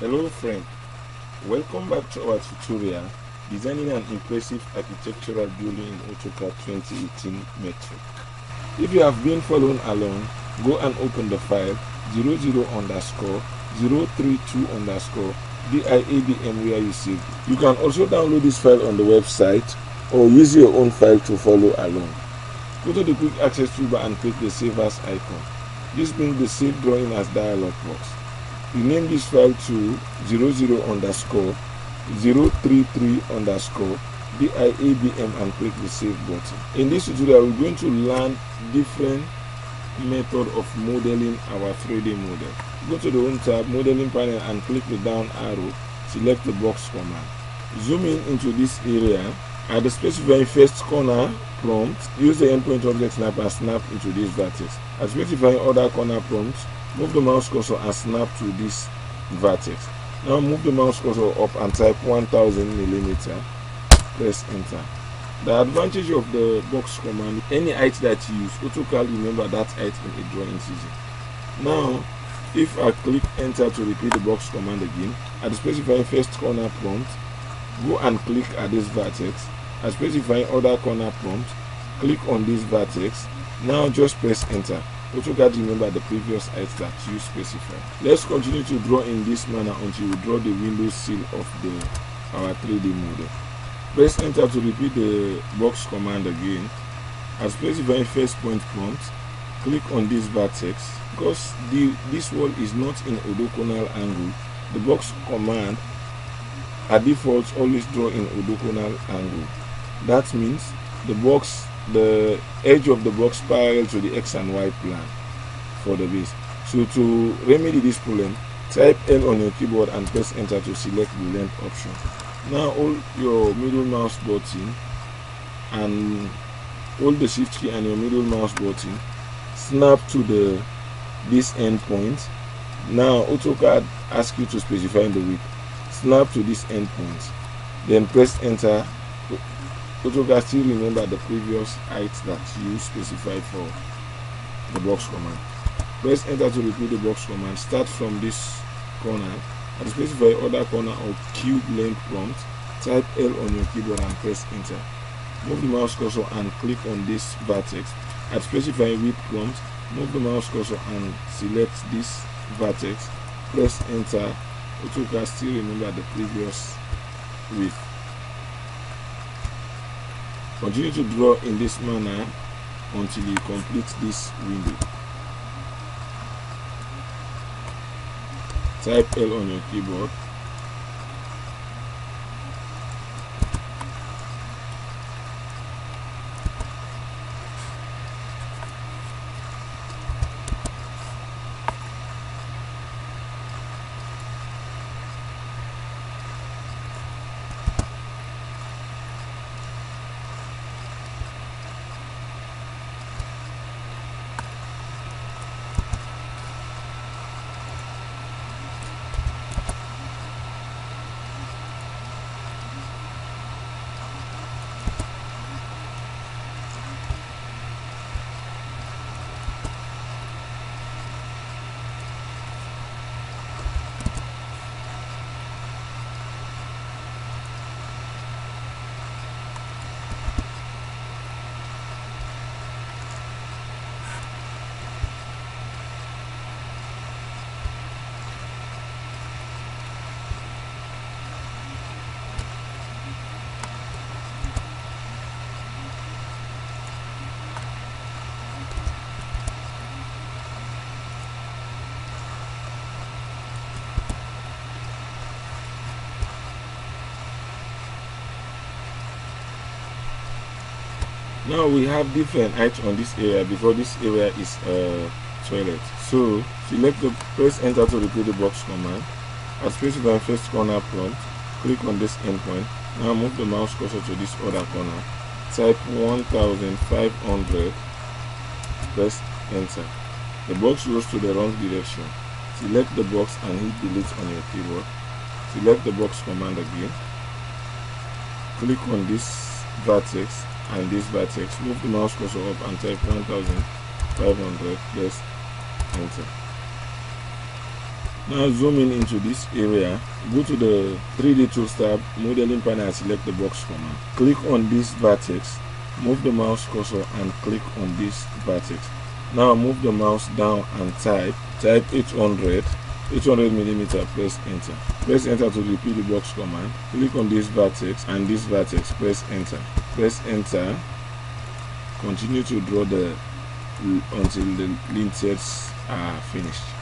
Hello friend, welcome back to our tutorial designing an impressive architectural building in AutoCAD 2018 metric. If you have been following along, go and open the file 00 underscore 032 underscore DIABM where you save. You can also download this file on the website or use your own file to follow along. Go to the quick access toolbar and click the save as icon. This brings the save drawing as dialog box. Rename this file to 00 underscore 033 underscore DIABM and click the save button. In this tutorial, we're going to learn different method of modeling our 3D model. Go to the Home tab, Modeling panel and click the down arrow, select the box command. Zoom in into this area. At the specifying first corner prompt, use the endpoint object snap and snap into this vertex. At specifying other corner prompts, move the mouse cursor and snap to this vertex. Now move the mouse cursor up and type 1000 millimeter. Press enter. The advantage of the box command, any height that you use, AutoCAD remember that height in a drawing season. Now, if I click enter to repeat the box command again, at the specifying first corner prompt, go and click at this vertex. At specifying other corner prompt, click on this vertex. Now just press enter. AutoCAD remember the previous height that you specified. Let's continue to draw in this manner until we draw the window sill of the our 3D model. Press enter to repeat the box command again. As specifying first point prompt, click on this vertex. Because the this wall is not in orthogonal angle, the box command at default always draw in orthogonal angle. That means the box the edge of the box parallel to the x and y plane for the base. So to remedy this problem, type L on your keyboard and press enter to select the length option. Now hold your middle mouse button and hold the shift key and your middle mouse button. Snap to the this end point. Now AutoCAD asks you to specify the width. Snap to this end point. Then press enter. AutoCAD still remember the previous height that you specified for the box command. Press enter to repeat the box command. Start from this corner and specify other corner of cube length prompt, type L on your keyboard and press enter. Move the mouse cursor and click on this vertex. At specify width prompt, move the mouse cursor and select this vertex. Press enter. AutoCAD still remember the previous width. Continue to draw in this manner until you complete this window. type L on your keyboard now we have different heights on this area before this area is a toilet. So select the press enter to repeat the box command as at specify first corner prompt click on this endpoint. Now move the mouse cursor to this other corner. Type 1500 press enter. The box goes to the wrong direction. Select the box and hit delete on your keyboard. Select the box command again. Click on this vertex and this vertex move the mouse cursor up and type 1500 press enter Now zoom in into this area, go to the 3D Tools tab, modeling panel and select the box command. Click on this vertex, move the mouse cursor and click on this vertex. Now move the mouse down and type, type 800, 800 millimeter, press enter. Press enter to repeat the box command. Click on this vertex and this vertex, press enter. Press enter. Continue to draw the until the lintels are finished.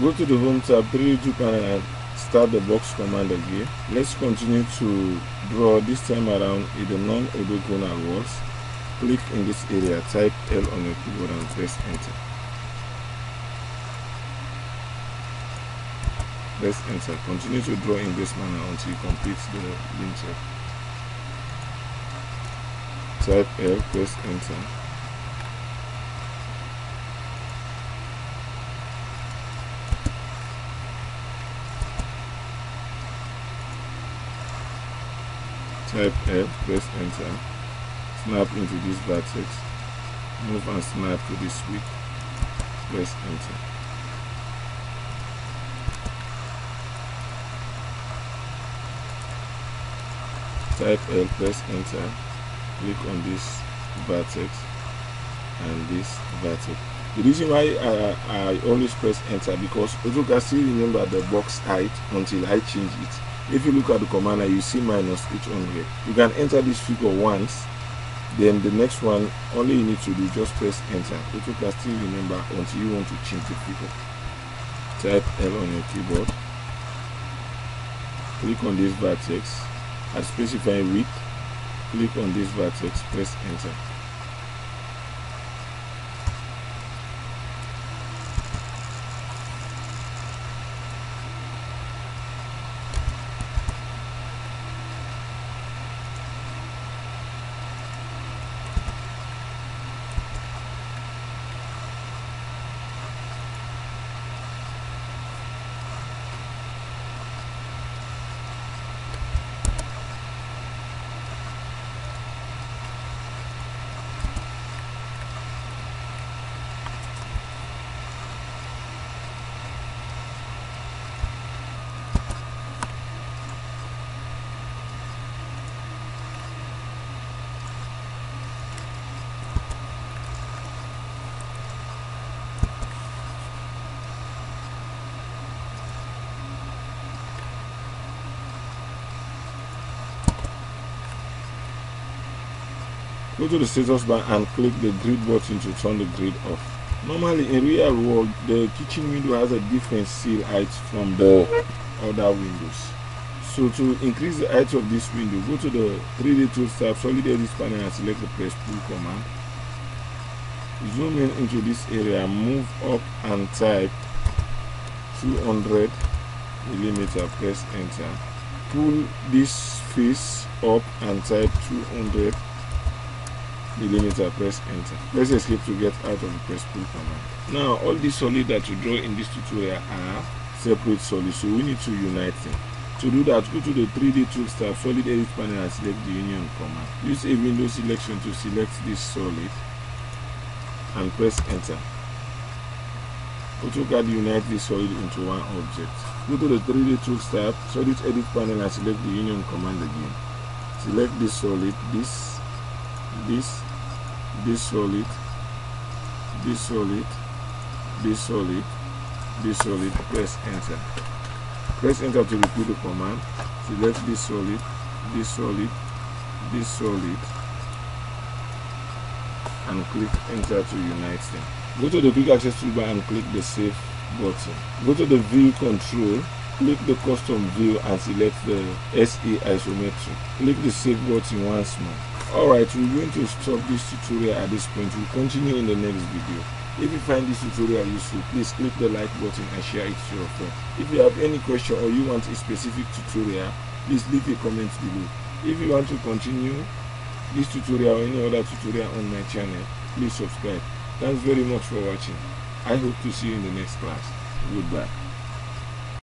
Go to the home tab 3d panel and start the box command again. Let's continue to draw this time around in the non-orthogonal walls. Click in this area type l on your keyboard and press enter. Press enter. Continue to draw in this manner until you complete the lintel type l press enter type F, press enter, snap into this vertex, move and snap to this week, press enter. Type L, press enter, click on this vertex and this vertex. The reason why I, I always press enter because can still remember the box height until I change it if you look at the commander you see minus each on here you can enter this figure once then the next one only you need to do just press enter. You can still remember until you want to change the figure. Type L on your keyboard. Click on this vertex. And specify width click on this vertex press enter Go to the status bar and click the grid button to turn the grid off. Normally in real world, the kitchen window has a different seal height from the oh. other windows. So to increase the height of this window, go to the 3D Tools tab, solid edit panel and select the press pull command. Zoom in into this area, move up and type 200 millimeter, press enter. Pull this face up and type 200 millimeter press enter. Press escape to get out of the press pull command. Now all these solid that you draw in this tutorial are separate solids so we need to unite them. To do that go to the 3d tools tab solid edit panel and select the union command. Use a window selection to select this solid and press enter. AutoCAD unite this solid into one object. Go to the 3d tools tab solid edit panel and select the union command again. Select this solid this this this solid this solid be solid be solid press enter. Press enter to repeat the command. Select be solid be solid be solid and click enter to unite them. Go to the quick access toolbar and click the save button. Go to the view control. Click the custom view and select the SE isometric. Click the save button once more alright we're going to stop this tutorial at this point we'll continue in the next video if you find this tutorial useful, please click the like button and share it to your friends. If you have any question or you want a specific tutorial, please leave a comment below. If you want to continue this tutorial or any other tutorial on my channel, please subscribe. Thanks very much for watching. I hope to see you in the next class. Goodbye.